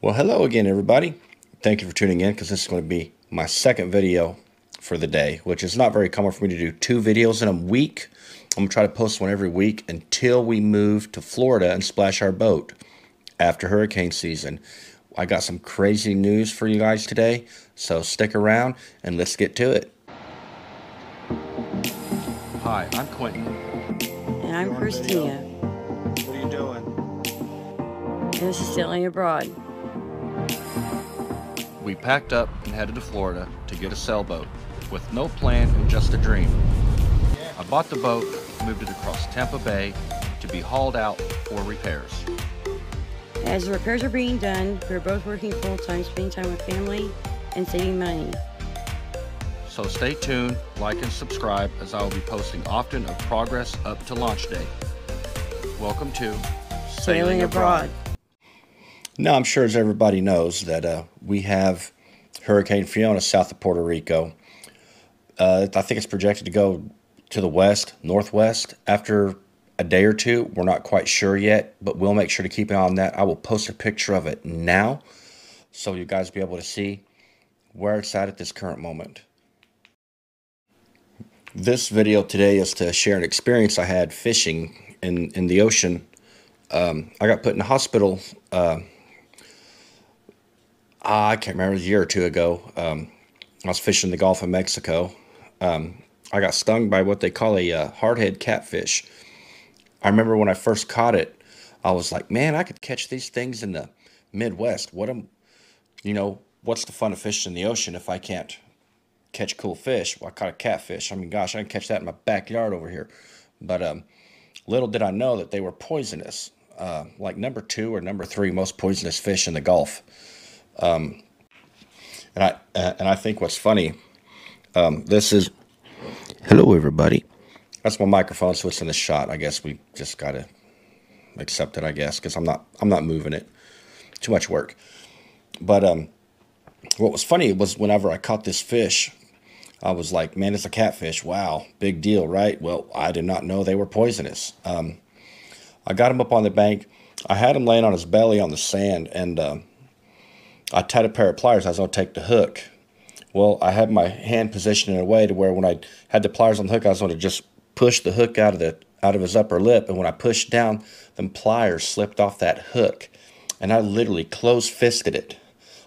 Well, hello again, everybody. Thank you for tuning in because this is going to be my second video for the day, which is not very common for me to do two videos in a week. I'm going to try to post one every week until we move to Florida and splash our boat after hurricane season. I got some crazy news for you guys today, so stick around and let's get to it. Hi, I'm Quinton. And I'm Christina. What are you doing? And this is Sailing Abroad. We packed up and headed to Florida to get a sailboat with no plan and just a dream. I bought the boat, moved it across Tampa Bay to be hauled out for repairs. As the repairs are being done, we're both working full time, spending time with family and saving money. So stay tuned, like and subscribe as I will be posting often of progress up to launch day. Welcome to Sailing, Abroad. Now, I'm sure as everybody knows that uh, we have Hurricane Fiona south of Puerto Rico. Uh, I think it's projected to go to the west, northwest after a day or two. We're not quite sure yet, but we'll make sure to keep an eye on that. I will post a picture of it now so you guys be able to see where it's at at this current moment. This video today is to share an experience I had fishing in, in the ocean. Um, I got put in the hospital uh, I can't remember, a year or two ago. Um, I was fishing the Gulf of Mexico. Um, I got stung by what they call a uh, hardhead catfish. I remember when I first caught it, I was like, man, I could catch these things in the Midwest. What am, you know, what's the fun of fishing in the ocean if I can't catch cool fish? Well, I caught a catfish. I mean, gosh, I can catch that in my backyard over here. But um, little did I know that they were poisonous. Uh, like number two or number three most poisonous fish in the Gulf. Um, and I and I think what's funny, um, this is hello everybody. That's my microphone, so it's in the shot. I guess we just gotta accept it. I guess because I'm not I'm not moving it. Too much work. But um, what was funny was whenever I caught this fish, I was like, man, it's a catfish. Wow, big deal, right? Well, I did not know they were poisonous. Um, I got him up on the bank. I had him laying on his belly on the sand, and uh, I tied a pair of pliers. I was going to take the hook. Well, I had my hand positioned in a way to where when I had the pliers on the hook, I was going to just push the hook out of the out of his upper lip. And when I pushed down, the pliers slipped off that hook, and I literally close fisted it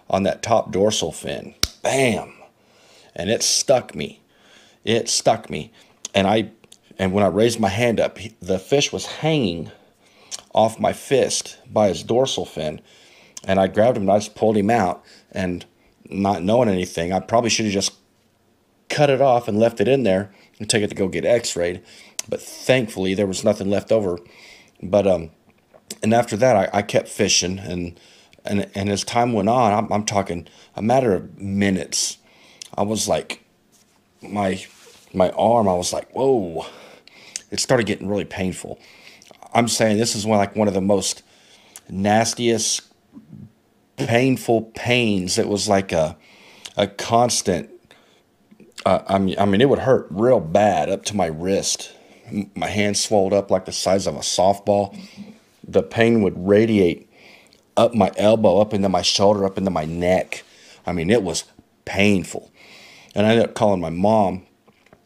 on that top dorsal fin. Bam! And it stuck me. It stuck me, and I and when I raised my hand up, the fish was hanging off my fist by his dorsal fin and I grabbed him and I just pulled him out and not knowing anything, I probably should have just cut it off and left it in there and take it to go get x-rayed. But thankfully there was nothing left over. But um and after that I, I kept fishing and and and as time went on, I'm, I'm talking a matter of minutes. I was like my my arm, I was like, whoa. It started getting really painful. I'm saying this is one like one of the most nastiest painful pains. It was like a a constant. Uh, I mean, I mean, it would hurt real bad up to my wrist. My hand swelled up like the size of a softball. The pain would radiate up my elbow, up into my shoulder, up into my neck. I mean, it was painful. And I ended up calling my mom,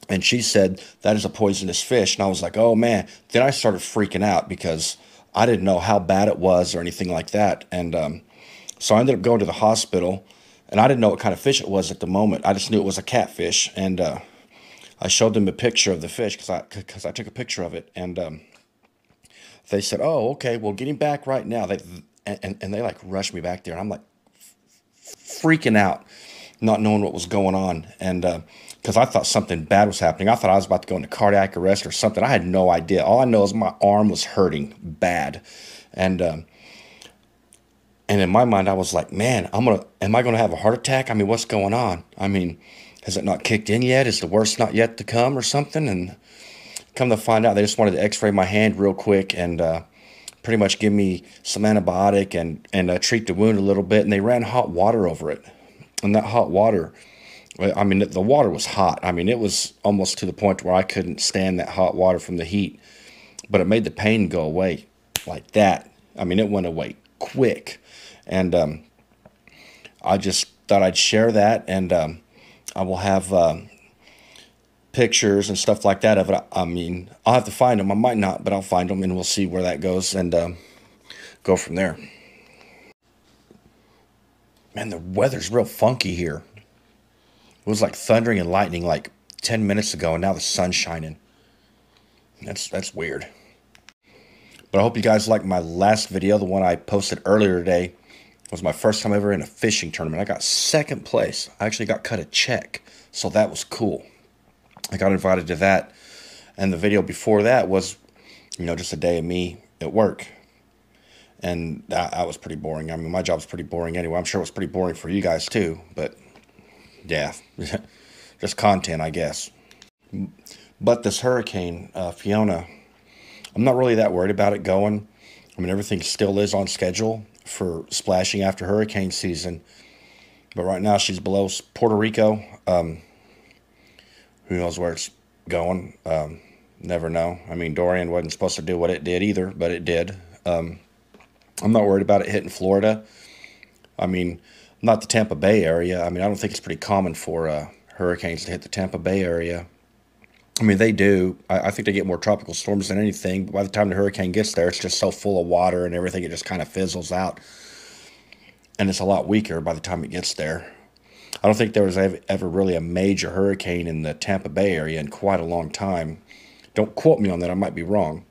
and she said that is a poisonous fish. And I was like, oh man. Then I started freaking out because I didn't know how bad it was or anything like that. And um, so I ended up going to the hospital, and I didn't know what kind of fish it was at the moment. I just knew it was a catfish, and uh, I showed them a picture of the fish because I because I took a picture of it, and um, they said, "Oh, okay, well, get him back right now." They and and they like rushed me back there, and I'm like freaking out, not knowing what was going on, and. Uh, because I thought something bad was happening. I thought I was about to go into cardiac arrest or something. I had no idea. All I know is my arm was hurting bad, and um, and in my mind, I was like, man, I'm gonna. Am I gonna have a heart attack? I mean, what's going on? I mean, has it not kicked in yet? Is the worst not yet to come or something? And come to find out, they just wanted to X-ray my hand real quick and. Uh, pretty much give me some antibiotic and and uh, treat the wound a little bit, and they ran hot water over it, and that hot water I mean, the water was hot. I mean, it was almost to the point where I couldn't stand that hot water from the heat, but it made the pain go away like that. I mean, it went away quick. And um, I just thought I'd share that, and um, I will have uh, pictures and stuff like that of it. I mean, I'll have to find them. I might not, but I'll find them, and we'll see where that goes and um, go from there. Man, the weather's real funky here. It was like thundering and lightning like 10 minutes ago, and now the sun's shining. That's that's weird. But I hope you guys liked my last video, the one I posted earlier today. Was my first time ever in a fishing tournament. I got second place. I actually got cut a check, so that was cool. I got invited to that. And the video before that was, you know, just a day of me at work. And that, that was pretty boring. I mean, my job's pretty boring anyway. I'm sure it was pretty boring for you guys too. But yeah, just content, I guess. But this hurricane, uh, Fiona, I'm not really that worried about it going. I mean, everything still is on schedule for splashing after hurricane season. But right now, she's below Puerto Rico. Um, who knows where it's going? Um, never know. I mean, Dorian wasn't supposed to do what it did either, but it did. Um, I'm not worried about it hitting Florida. I mean, not the Tampa Bay area. I mean, I don't think it's pretty common for uh, hurricanes to hit the Tampa Bay area. I mean, they do. I, I, think they get more tropical storms than anything. But by the time the hurricane gets there, it's just so full of water and everything, it just kind of fizzles out. And it's a lot weaker by the time it gets there. I don't think there was ever really a major hurricane in the Tampa Bay area in quite a long time. Don't quote me on that, I might be wrong.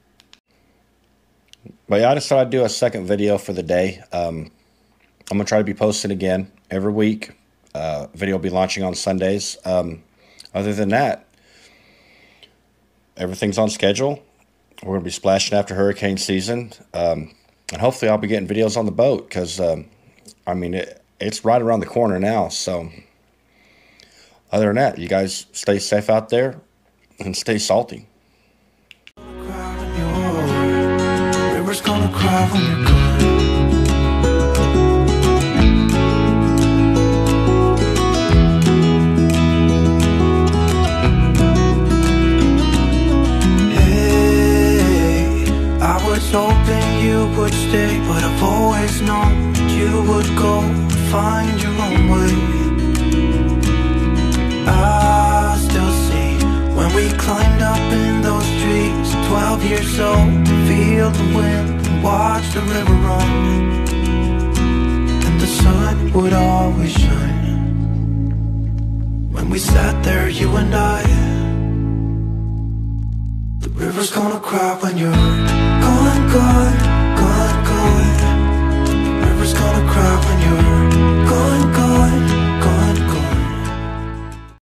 But yeah, I decided I'd do a second video for the day. Um, I'm to try to be posting again every week. Uh, video will be launching on Sundays. Um, other than that, everything's on schedule. We're to be splashing after hurricane season. Um, and hopefully I'll be getting videos on the boat because, um, I mean, it, it's right around the corner now. So other than that, you guys stay safe out there and stay salty. years old feel the wind watch the river run. And the sun would always shine. When we sat there, you and I, the river's gonna cry when you're gone, gone, gone, gone. The river's gonna cry when you're gone, gone.